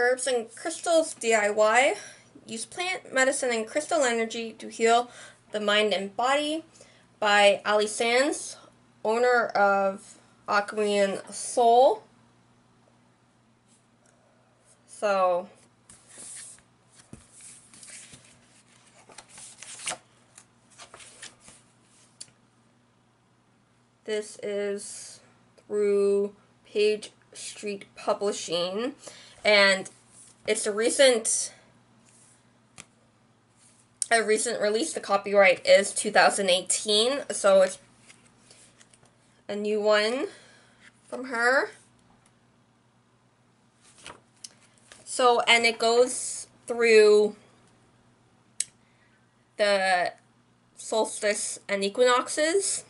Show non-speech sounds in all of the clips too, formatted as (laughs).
Herbs and Crystals DIY. Use plant medicine and crystal energy to heal the mind and body by Ally Sands, owner of Aquarian Soul. So, this is through Page Street Publishing, and it's a recent a recent release. The copyright is 2018, so it's a new one from her. So, and it goes through the solstice and equinoxes.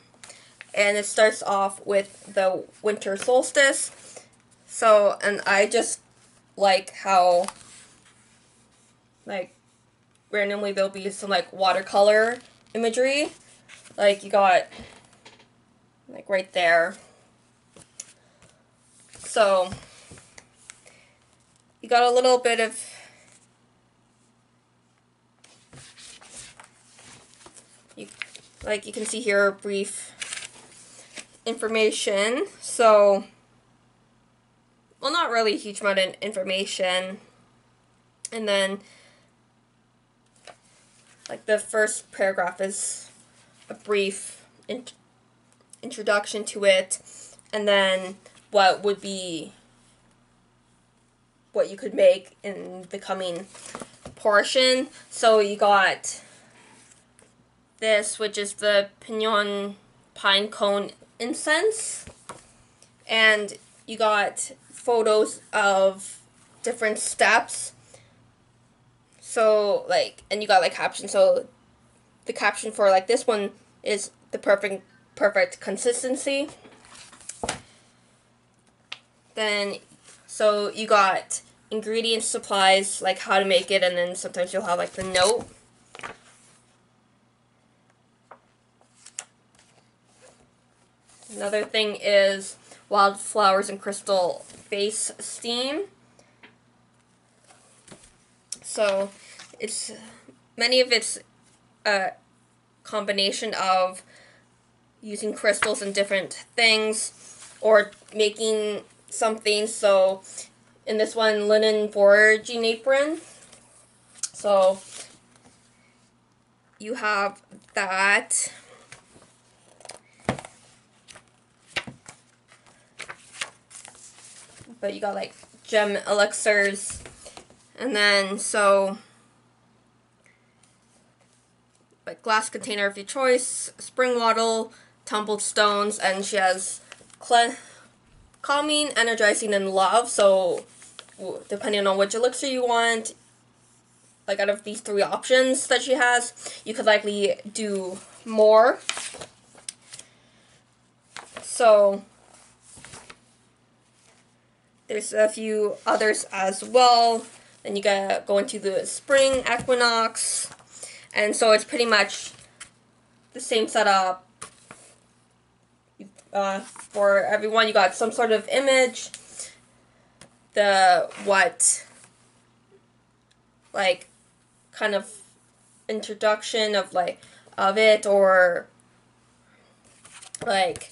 And it starts off with the winter solstice. So, and I just like how, like, randomly there'll be some, like, watercolor imagery. Like, you got, like, right there. So, you got a little bit of you, like you can see here brief information so well not really a huge amount of information and then like the first paragraph is a brief in introduction to it and then what would be what you could make in the coming portion. So you got this, which is the Pinon Pine Cone Incense. And you got photos of different steps. So, like, and you got, like, caption. So, the caption for, like, this one is the perfect, perfect consistency. Then, so you got ingredients, supplies, like how to make it, and then sometimes you'll have like the note. Another thing is wildflowers and crystal face steam. So it's many of it's a combination of using crystals and different things or making something so in this one linen foraging apron. So you have that. But you got like gem elixirs and then so like glass container of your choice, spring waddle, tumbled stones, and she has calming, energizing, and love. So depending on which elixir you want, like out of these three options that she has, you could likely do more. So there's a few others as well. Then you gotta go into the spring equinox. And so it's pretty much the same setup uh, for everyone. You got some sort of image the what like kind of introduction of like of it or like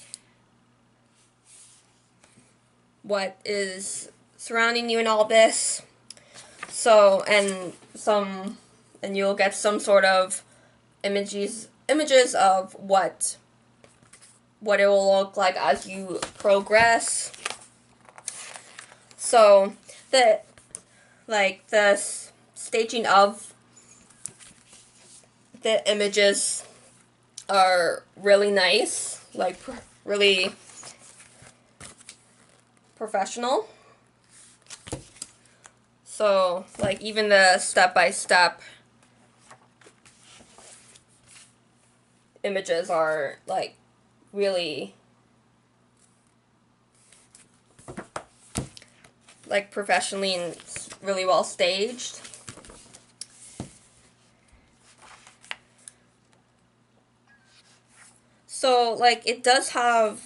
what is surrounding you in all this. So and some and you'll get some sort of images images of what what it will look like as you progress. So the like the staging of the images are really nice, like really professional. So, like even the step-by-step images are like really like professionally and really well staged. So like it does have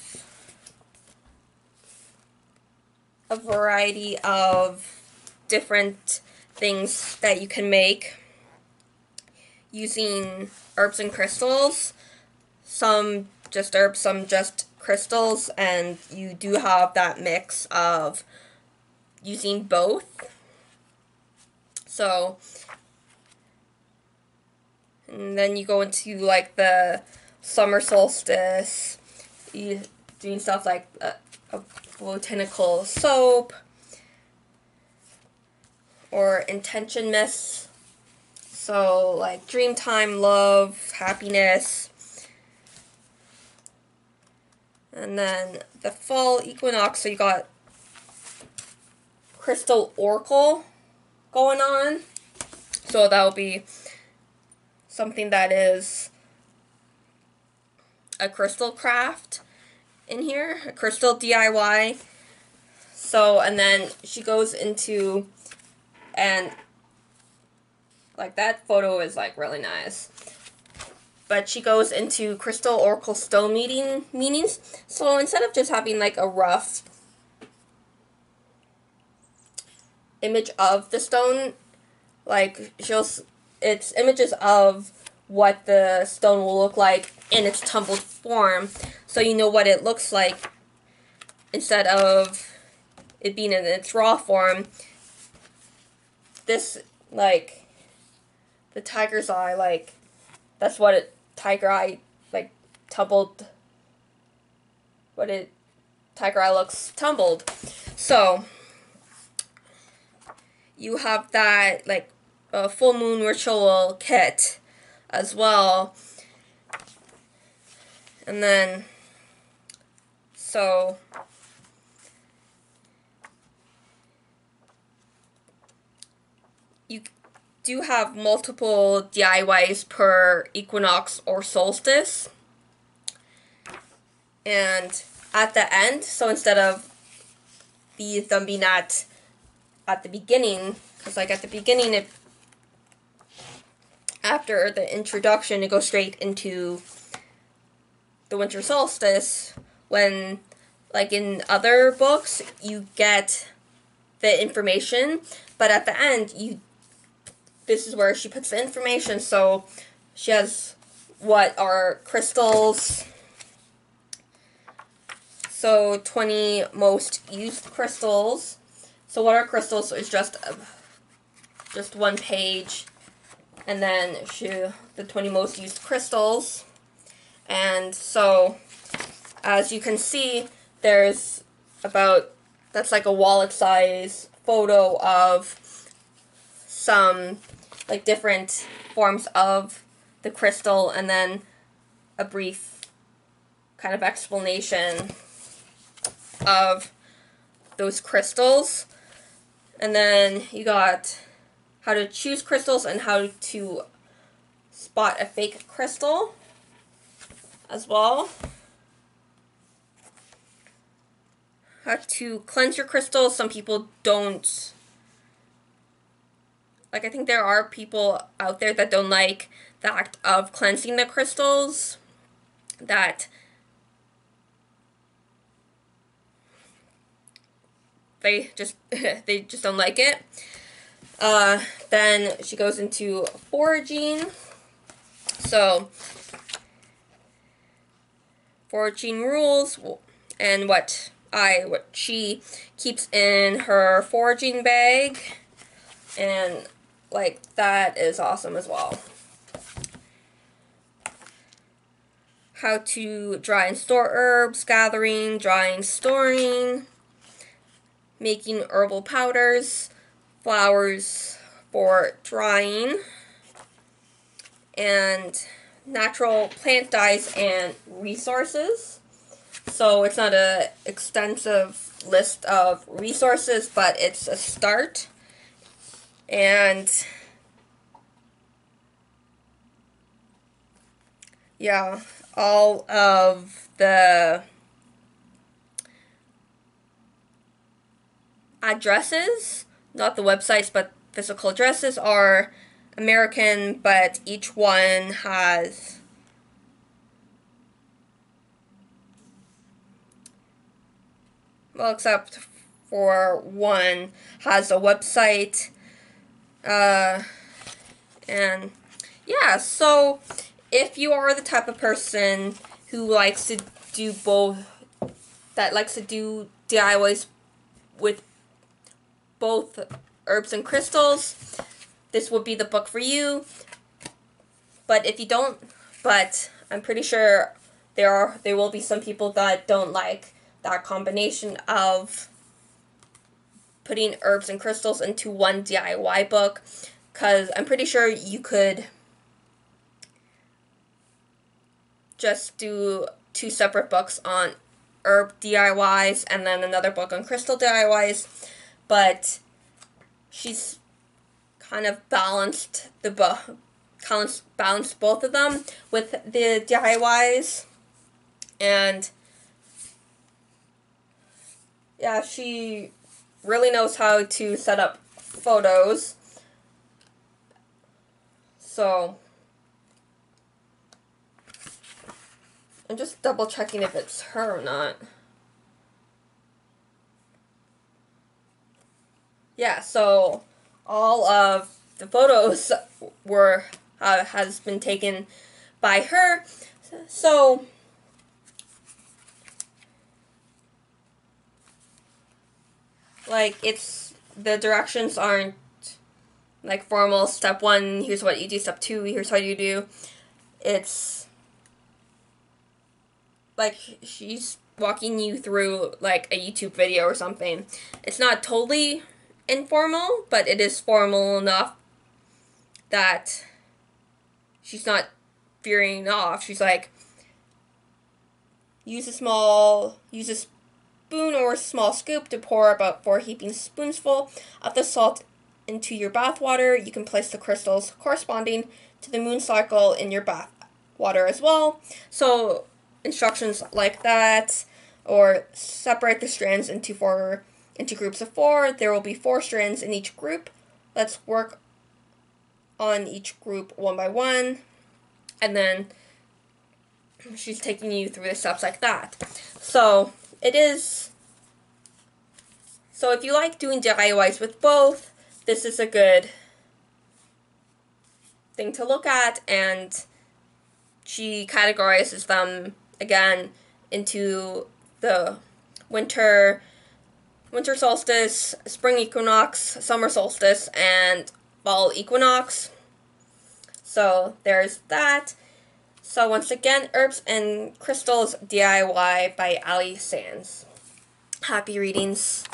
a variety of different things that you can make using herbs and crystals. Some just herbs, some just crystals, and you do have that mix of using both. So, and then you go into like the summer solstice, you doing stuff like a botanical soap or intention mist. So like dreamtime, love, happiness. And then the fall equinox, so you got crystal oracle going on. So that will be something that is a crystal craft in here, crystal DIY. So, and then she goes into, and like that photo is like really nice. But she goes into crystal oracle stone meeting meanings. So instead of just having like a rough image of the stone. Like she'll, it's images of what the stone will look like in its tumbled form, so you know what it looks like instead of it being in its raw form. This like the tiger's eye, like that's what it tiger eye like tumbled. What it tiger eye looks tumbled. So you have that like a full moon ritual kit as well. And then so you do have multiple DIYs per equinox or solstice. And at the end, so instead of these them being at at the beginning, because like at the beginning, it after the introduction, it goes straight into the winter solstice. When, like in other books, you get the information, but at the end, you this is where she puts the information. So she has what are crystals. So 20 most used crystals so what are crystals is just a, just one page, and then she, the 20 most used crystals. And so, as you can see, there's about, that's like a wallet size photo of some, like different forms of the crystal, and then a brief kind of explanation of those crystals. And then you got how to choose crystals and how to spot a fake crystal as well. How to cleanse your crystals. Some people don't. Like, I think there are people out there that don't like the act of cleansing the crystals. That they just (laughs) they just don't like it. Uh, then she goes into foraging. So foraging rules and what I what she keeps in her foraging bag and like that is awesome as well. How to dry and store herbs, gathering, drying, storing, making herbal powders, flowers for drying, and natural plant dyes and resources. So it's not an extensive list of resources, but it's a start. And yeah, all of the addresses, not the websites, but physical addresses are American, but each one has well, except for one has a website. Uh, and yeah, so if you are the type of person who likes to do both, that likes to do DIYs with both herbs and crystals, this would be the book for you. But if you don't, but I'm pretty sure there are there will be some people that don't like that combination of putting herbs and crystals into one DIY book because I'm pretty sure you could just do two separate books on herb DIYs and then another book on crystal DIYs, but she's kind of balanced the book balanced both of them with the DIYs and yeah she really knows how to set up photos so I'm just double checking if it's her or not. Yeah, so all of the photos were uh, has been taken by her. So like it's the directions aren't like formal. Step one here's what you do. Step two here's how you do. It's like she's walking you through like a youtube video or something. It's not totally informal but it is formal enough that she's not veering off she's like use a small use a spoon or a small scoop to pour about four heaping spoonsful of the salt into your bath water. You can place the crystals corresponding to the moon cycle in your bath water as well. So instructions like that or separate the strands into four into groups of four. There will be four strands in each group. Let's work on each group one by one. And then she's taking you through the steps like that. So it is so if you like doing DIYs with both, this is a good thing to look at and she categorizes them again into the winter winter solstice, spring equinox, summer solstice, and fall equinox. So there's that. So once again, Herbs and Crystals DIY by Ally Sands. Happy readings.